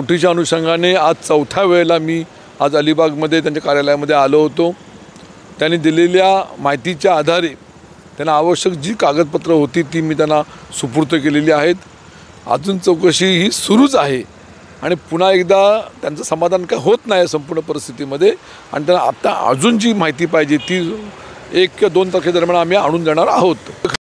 नोटीच्या अनुषंगाने आज चौथ्या वेळेला मी आज अलिबागमध्ये त्यांच्या कार्यालयामध्ये आलो होतो. त्यांनी दिलेल्या माहितीच्या आधारे त्यांना आवश्यक जी कागदपत्रं होती ती मी त्यांना सुपूर्त केलेली आहेत. अजून चौकशी ही सुरूच आहे आणि पुन्हा एकदा त्यांचं समाधान काय होत नाही संपूर्ण परिस्थितीमध्ये आणि त्यांना आत्ता अजून जी माहिती पाहिजे ती एक किंवा दोन तारखेदरम्यान आम्ही आणून देणार आहोत.